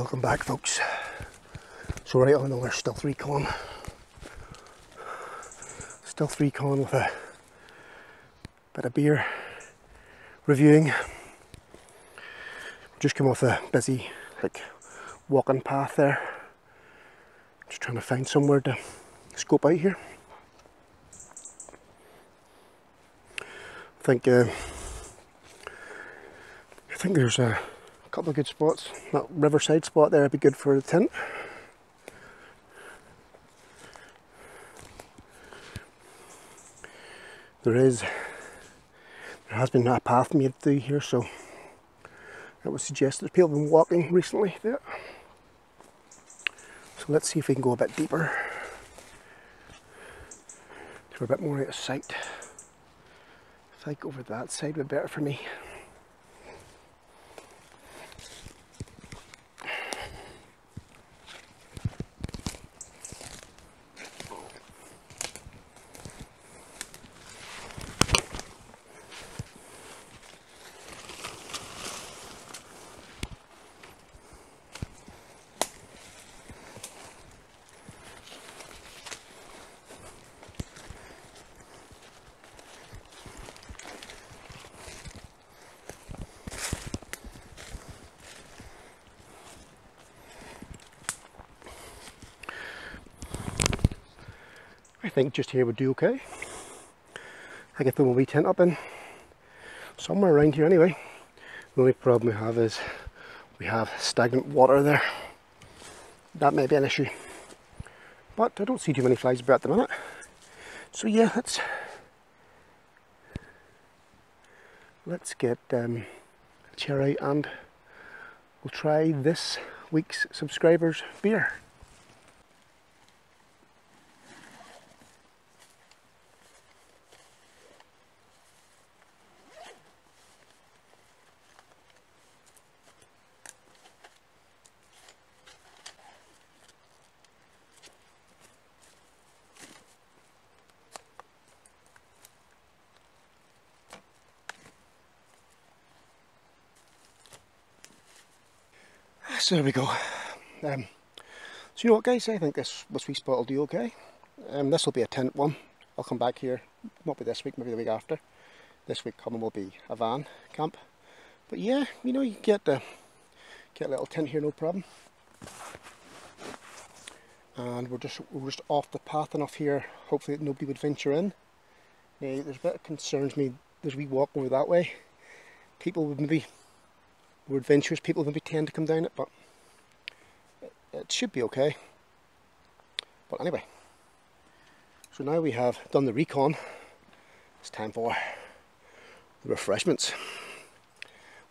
Welcome back folks. So right on another Stealth Recon. Stealth Recon with a bit of beer reviewing. Just come off a busy like walking path there. Just trying to find somewhere to scope out here. I think uh, I think there's a couple of good spots. That riverside spot there would be good for the tent. There is there has been a path made through here so that would suggest that people been walking recently there. So let's see if we can go a bit deeper. For a bit more out of sight. I think over that side would be better for me. Think just here would do okay. I get the one we tent up in somewhere around here anyway. The only problem we have is we have stagnant water there. That may be an issue. But I don't see too many flies about at the minute. So yeah, let's let's get um, a and we'll try this week's subscribers beer. So there we go. Um, so you know what guys, I think this, this wee spot will do okay. Um, this will be a tent one. I'll come back here, not be this week, maybe the week after. This week coming will be a van camp. But yeah, you know, you get, uh, get a little tent here, no problem. And we're just, we're just off the path enough here, hopefully nobody would venture in. Now, there's a bit of concerns me, there's a wee walk over that way. People would maybe we're adventurous people maybe tend to come down it, but it should be okay. But anyway, so now we have done the recon, it's time for the refreshments.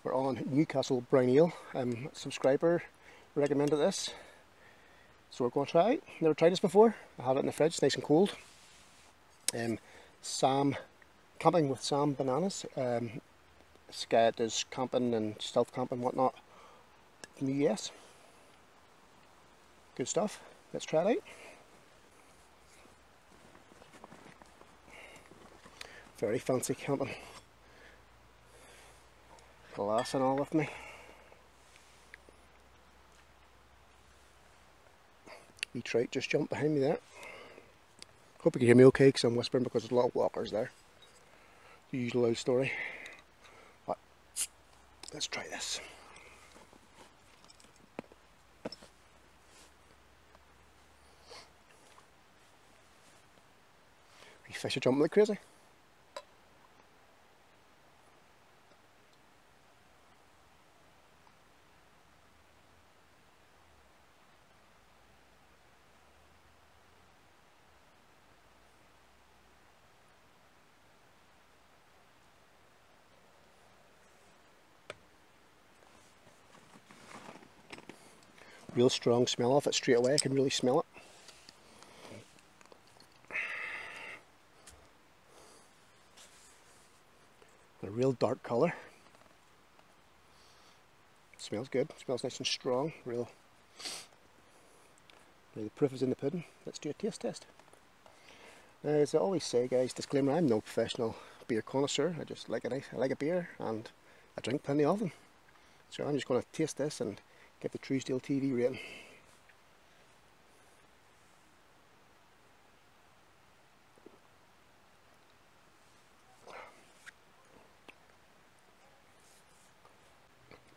We're on Newcastle Brown Ale, um, subscriber recommended this, so we're going to try it. Never tried this before, I have it in the fridge, nice and cold. Um, Sam, camping with Sam Bananas, um, this guy camping and stealth camping whatnot in the US. Good stuff. Let's try it out. Very fancy camping. Glass and all with me. Wee trout just jumped behind me there. Hope you can hear me okay because I'm whispering because there's a lot of walkers there. The usual old story. Let's try this. These fish are jumping like crazy. Real strong smell off it straight away. I can really smell it. A real dark colour. Smells good. Smells nice and strong. Real. The proof is in the pudding. Let's do a taste test. Now, as I always say, guys, disclaimer: I'm no professional beer connoisseur. I just like a nice, I like a beer, and I drink plenty of them. So I'm just going to taste this and Give the Truesdale TV rating.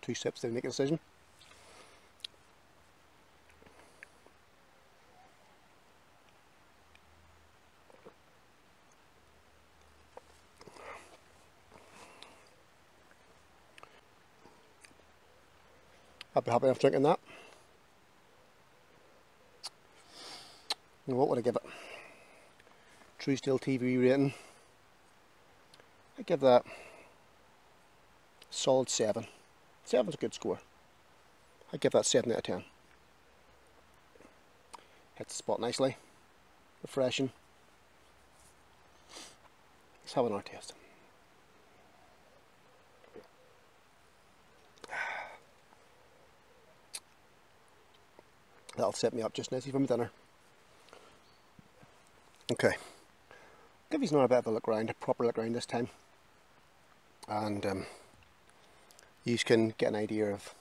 Two steps to make a decision. I'd be happy enough drinking that. And what would I give it? Truesdale TV rating. I give that solid 7. 7's a good score. I give that 7 out of 10. Hits the spot nicely. Refreshing. Let's have another taste. That'll set me up just nicely for my dinner. Okay. Give you another bit of a look around, a proper look around this time. And um, you can get an idea of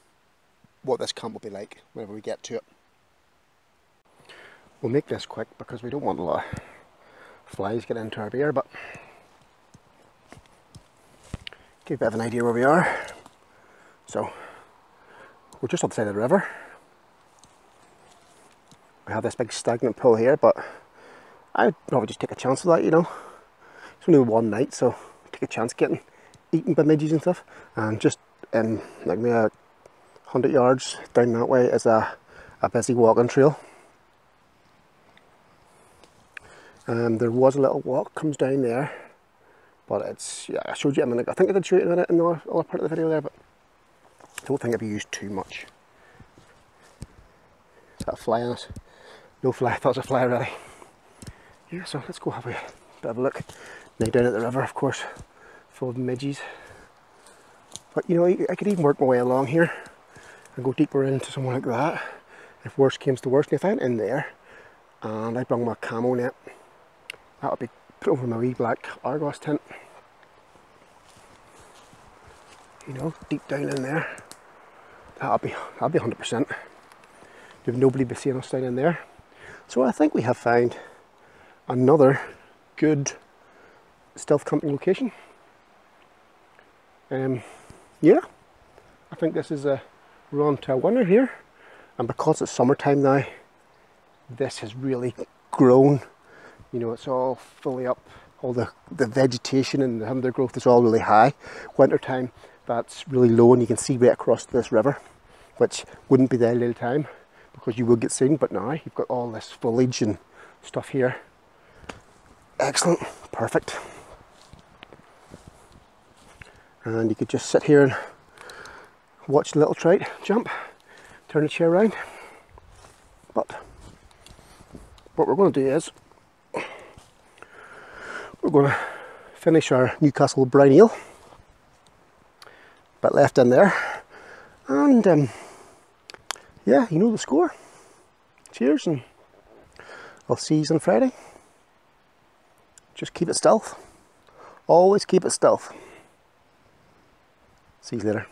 what this camp will be like whenever we get to it. We'll make this quick because we don't want a lot of flies getting into our beer, but give a bit of an idea where we are. So, we're just on the side of the river. Have this big stagnant pool here, but I'd probably just take a chance with that, you know. It's only one night, so take a chance getting eaten by midges and stuff. And just in like maybe a hundred yards down that way is a, a busy walking trail. Um, there was a little walk comes down there, but it's yeah I showed you a minute. I think I did show you it in the other part of the video there, but I don't think it'd be used too much. Is that a fly on it? No thought was a fly already. Yeah, so let's go have a bit of a look. Now down at the river, of course, full of midges. But you know, I could even work my way along here and go deeper into somewhere like that. If worst comes to worst, if I went in there and I brought my camo net, that would be put over my wee black Argos tent. You know, deep down in there. That'll be that'll be 100%. You've nobody be seeing us down in there. So I think we have found another good stealth camping location. Um, yeah, I think this is a run to a winner here. And because it's summertime now, this has really grown. You know, it's all fully up. All the, the vegetation and the undergrowth is all really high. Wintertime, that's really low and you can see right across this river, which wouldn't be there little time because you will get seen. But now you've got all this foliage and stuff here. Excellent, perfect and you could just sit here and watch the little trout jump, turn the chair around. But what we're going to do is we're going to finish our Newcastle brown ale, but left in there, and um, yeah, you know the score. Cheers, and I'll see you on Friday. Just keep it stealth. Always keep it stealth. See you later.